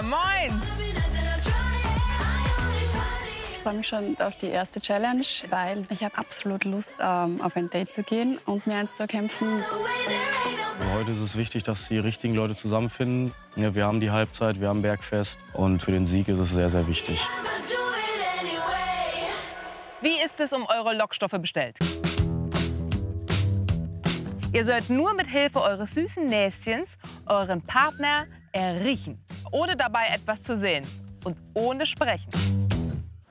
Ja, moin! Ich freue mich schon auf die erste Challenge, weil ich habe absolut Lust, ähm, auf ein Date zu gehen und mir eins zu erkämpfen. Heute ist es wichtig, dass die richtigen Leute zusammenfinden. Ja, wir haben die Halbzeit, wir haben Bergfest und für den Sieg ist es sehr, sehr wichtig. Wie ist es um eure Lockstoffe bestellt? Ihr sollt nur mit Hilfe eures süßen Näschens euren Partner erriechen ohne dabei etwas zu sehen und ohne sprechen.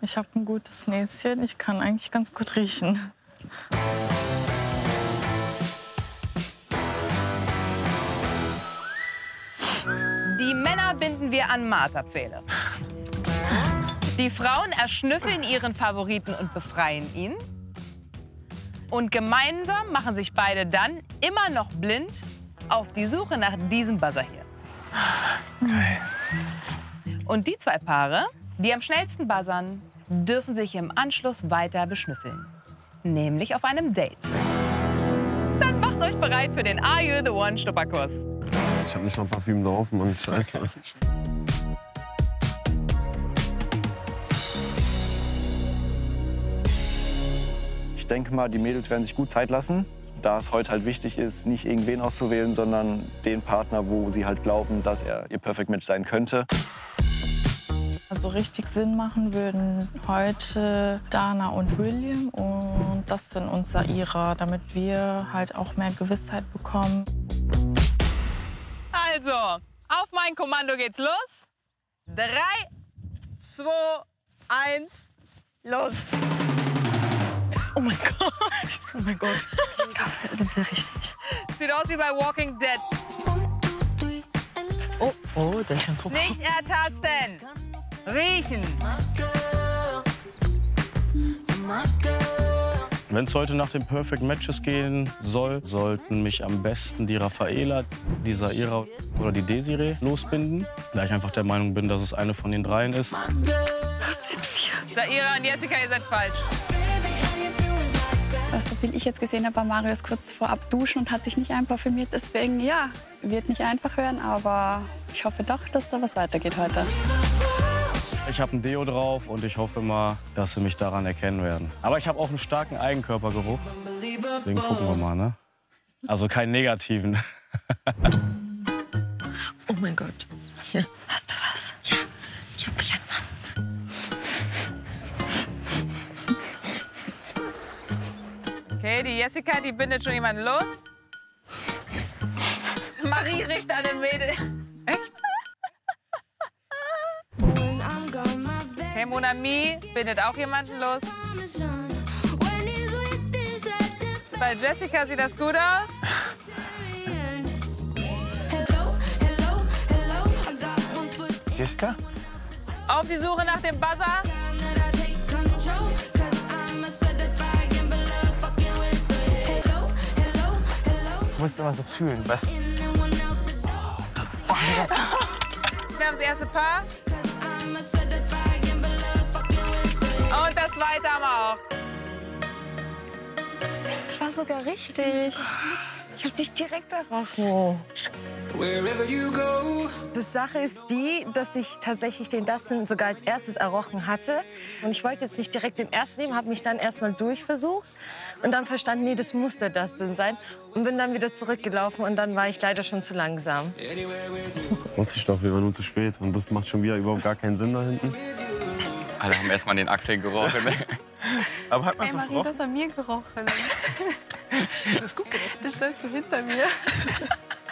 Ich habe ein gutes Näschen. Ich kann eigentlich ganz gut riechen. Die Männer binden wir an Marterpfähle. Die Frauen erschnüffeln ihren Favoriten und befreien ihn. Und gemeinsam machen sich beide dann, immer noch blind, auf die Suche nach diesem Buzzer hier. Geil. Und die zwei Paare, die am schnellsten buzzern, dürfen sich im Anschluss weiter beschnüffeln. Nämlich auf einem Date. Dann macht euch bereit für den Are You the One Schnupperkurs. Ich habe nicht mal Parfüm drauf, Mann. Scheiße. Ich denke mal, die Mädels werden sich gut Zeit lassen, da es heute halt wichtig ist, nicht irgendwen auszuwählen, sondern den Partner, wo sie halt glauben, dass er ihr Perfect Match sein könnte. Also richtig Sinn machen würden heute Dana und William und das sind uns Saira, damit wir halt auch mehr Gewissheit bekommen. Also, auf mein Kommando geht's los. Drei, zwei, eins, los. Oh mein Gott. Oh mein Gott. Sind wir richtig? Sieht aus wie bei Walking Dead. Oh, oh, das ist ein Puppe. Nicht ertasten. Riechen. Wenn es heute nach den Perfect Matches gehen soll, sollten mich am besten die Raffaela, die Saira oder die Desiree losbinden. Da ich einfach der Meinung bin, dass es eine von den dreien ist. Saira und Jessica, ihr seid falsch. Was so viel ich jetzt gesehen habe, war Marius kurz vorab duschen und hat sich nicht einparfümiert. Deswegen, ja, wird nicht einfach hören, aber ich hoffe doch, dass da was weitergeht heute. Ich habe ein Deo drauf und ich hoffe mal, dass sie mich daran erkennen werden. Aber ich habe auch einen starken Eigenkörpergeruch. Deswegen gucken wir mal, ne? Also keinen negativen. Oh mein Gott. Hier. Okay, die Jessica, die bindet schon jemanden los. Marie riecht an den Mädel. Echt? Okay, Monami bindet auch jemanden los. Bei Jessica sieht das gut aus. Jessica? Auf die Suche nach dem Buzzer. Du musst immer so fühlen, was? Wir haben das erste Paar. Und das zweite haben wir auch. Ich war sogar richtig. Ich hab dich direkt errochen. Die Sache ist die, dass ich tatsächlich den Dustin sogar als erstes errochen hatte. Und ich wollte jetzt nicht direkt den ersten nehmen, habe mich dann erstmal durchversucht. Und dann verstanden, nee, das muss der Dustin sein. Und bin dann wieder zurückgelaufen und dann war ich leider schon zu langsam. Wusste ich doch, wir waren nur zu spät. Und das macht schon wieder überhaupt gar keinen Sinn da hinten. Alle haben erstmal den Axel gerochen. Aber hat man Marie, du hast an mir gerochen. Das ist gut gemacht. Du stellst so hinter mir.